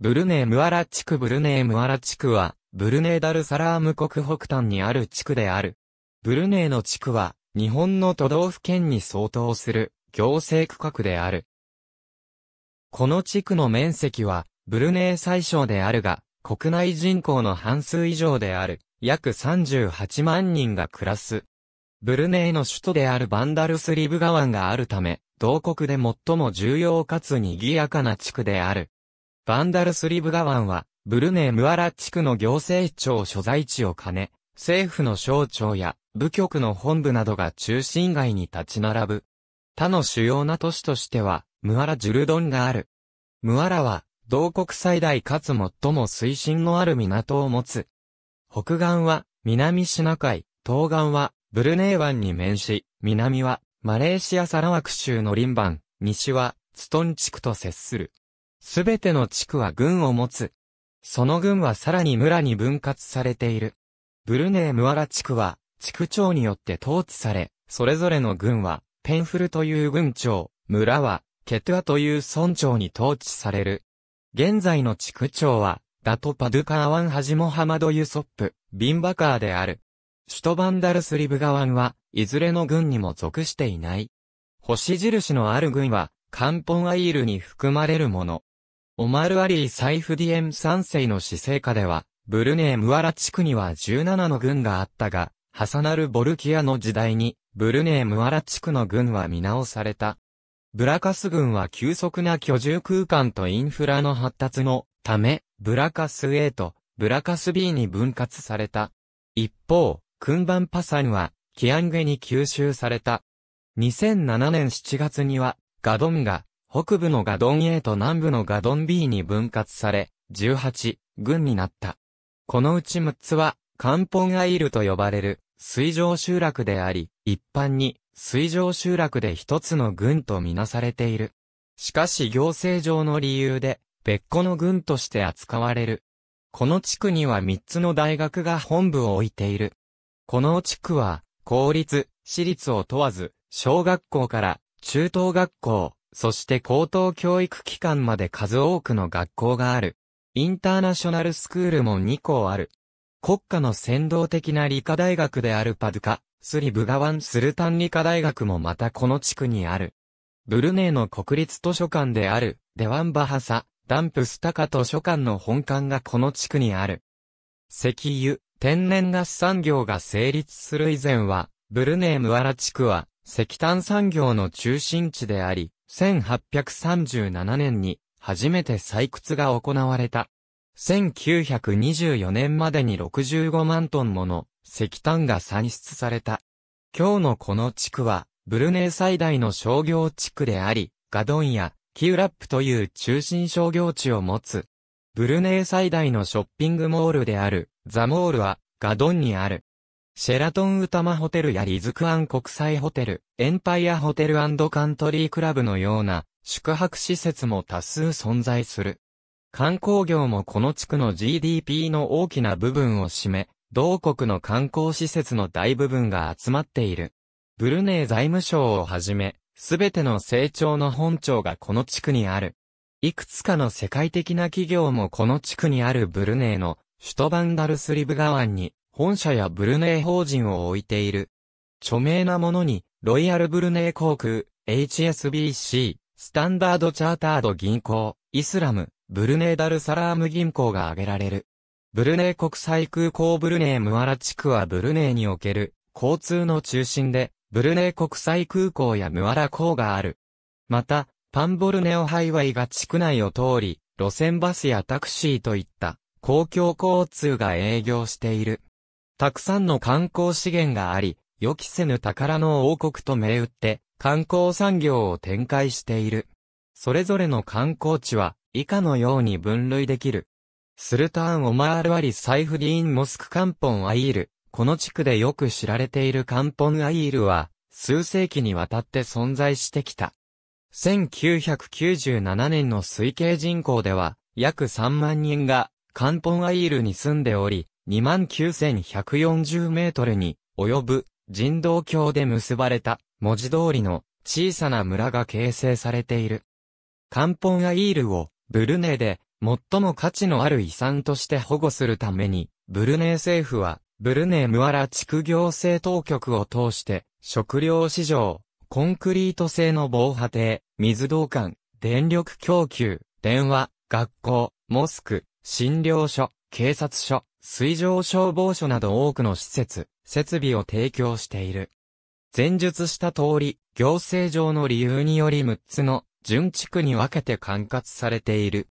ブルネームアラ地区ブルネームアラ地区は、ブルネーダルサラーム国北端にある地区である。ブルネーの地区は、日本の都道府県に相当する行政区画である。この地区の面積は、ブルネー最小であるが、国内人口の半数以上である、約38万人が暮らす。ブルネーの首都であるバンダルスリブ川があるため、同国で最も重要かつ賑やかな地区である。バンダルスリブ川は、ブルネームアラ地区の行政庁所在地を兼ね、政府の省庁や部局の本部などが中心街に立ち並ぶ。他の主要な都市としては、ムアラジュルドンがある。ムアラは、同国最大かつ最も水深のある港を持つ。北岸は、南シナ海、東岸は、ブルネー湾に面し、南は、マレーシアサラワク州のリンバン、西は、ツトン地区と接する。すべての地区は軍を持つ。その軍はさらに村に分割されている。ブルネームアラ地区は、地区長によって統治され、それぞれの軍は、ペンフルという軍長、村は、ケトゥアという村長に統治される。現在の地区長は、ダトパドゥカーワンハジモハマドユソップ、ビンバカーである。首都バンダルスリブガワンは、いずれの軍にも属していない。星印のある軍は、カンポンアイールに含まれるもの。オマールアリー・サイフディエム3世の死生下では、ブルネームアラ地区には17の軍があったが、ハサナル・ボルキアの時代に、ブルネームアラ地区の軍は見直された。ブラカス軍は急速な居住空間とインフラの発達のため、ブラカス A とブラカス B に分割された。一方、クンバンパサンは、キアンゲに吸収された。2007年7月には、ガドンが、北部のガドン A と南部のガドン B に分割され、18、軍になった。このうち6つは、カンポンアイルと呼ばれる、水上集落であり、一般に、水上集落で一つの軍とみなされている。しかし行政上の理由で、別個の軍として扱われる。この地区には3つの大学が本部を置いている。この地区は、公立、私立を問わず、小学校から中等学校、そして高等教育機関まで数多くの学校がある。インターナショナルスクールも2校ある。国家の先導的な理科大学であるパドカ、スリブガワンスルタン理科大学もまたこの地区にある。ブルネーの国立図書館である、デワンバハサ、ダンプスタカ図書館の本館がこの地区にある。石油、天然ガス産業が成立する以前は、ブルネームアラ地区は石炭産業の中心地であり、1837年に初めて採掘が行われた。1924年までに65万トンもの石炭が産出された。今日のこの地区は、ブルネー最大の商業地区であり、ガドンやキューラップという中心商業地を持つ。ブルネー最大のショッピングモールであるザモールはガドンにある。シェラトンウタマホテルやリズクアン国際ホテル、エンパイアホテルカントリークラブのような宿泊施設も多数存在する。観光業もこの地区の GDP の大きな部分を占め、同国の観光施設の大部分が集まっている。ブルネー財務省をはじめ、すべての成長の本庁がこの地区にある。いくつかの世界的な企業もこの地区にあるブルネーの首都バンダルスリブガワンに本社やブルネー法人を置いている。著名なものに、ロイヤルブルネー航空、HSBC、スタンダードチャータード銀行、イスラム、ブルネーダルサラーム銀行が挙げられる。ブルネー国際空港ブルネームアラ地区はブルネーにおける交通の中心で、ブルネー国際空港やムアラ港がある。また、パンボルネオハイワイが地区内を通り、路線バスやタクシーといった公共交通が営業している。たくさんの観光資源があり、予期せぬ宝の王国と銘打って観光産業を展開している。それぞれの観光地は以下のように分類できる。スルターン・オマール・アリ・サイフディーン・モスク・カンポン・アイール。この地区でよく知られているカンポン・アイールは、数世紀にわたって存在してきた。1997年の推計人口では、約3万人がカンポンアイールに住んでおり、29,140メートルに及ぶ人道橋で結ばれた文字通りの小さな村が形成されている。カンポンアイールをブルネで最も価値のある遺産として保護するために、ブルネー政府は、ブルネームアラ地区行政当局を通して、食料市場、コンクリート製の防波堤、水道管、電力供給、電話、学校、モスク、診療所、警察署、水上消防署など多くの施設、設備を提供している。前述した通り、行政上の理由により6つの準地区に分けて管轄されている。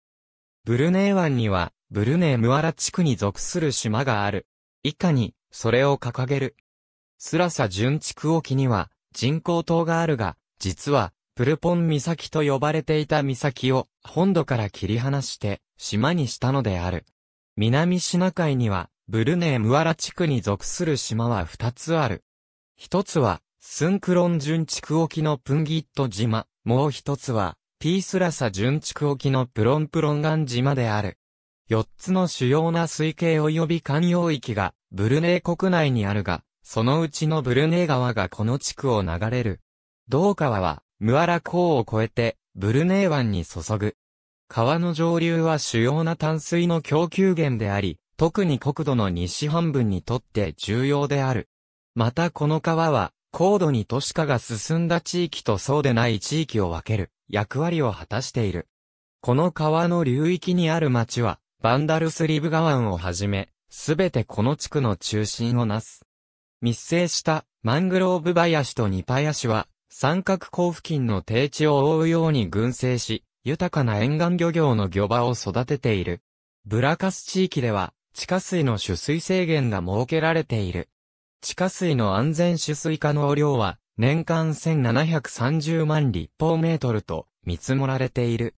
ブルネー湾には、ブルネームアラ地区に属する島がある。以下に、それを掲げる。スラサ準地区沖には、人工島があるが、実は、プルポン岬と呼ばれていた岬を本土から切り離して島にしたのである。南シナ海にはブルネームアラ地区に属する島は二つある。一つはスンクロン準地区沖のプンギット島、もう一つはピースラサ準地区沖のプロンプロンガン島である。四つの主要な水系及び環洋域がブルネー国内にあるが、そのうちのブルネー川がこの地区を流れる。同川はムアラ港を越えて、ブルネー湾に注ぐ。川の上流は主要な淡水の供給源であり、特に国土の西半分にとって重要である。またこの川は、高度に都市化が進んだ地域とそうでない地域を分ける役割を果たしている。この川の流域にある町は、バンダルスリブ川湾をはじめ、すべてこの地区の中心をなす。密生したマングローブ林とニパヤシは、三角港付近の低地を覆うように群生し、豊かな沿岸漁業の漁場を育てている。ブラカス地域では、地下水の取水制限が設けられている。地下水の安全取水可能量は、年間1730万立方メートルと見積もられている。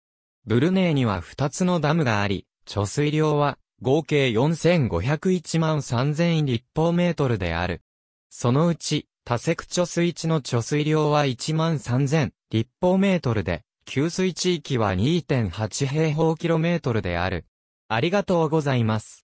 ブルネーには2つのダムがあり、貯水量は合計4501万3000立方メートルである。そのうち、多セク貯水池の貯水量は1万3000立方メートルで、給水地域は2.8平方キロメートルである。ありがとうございます。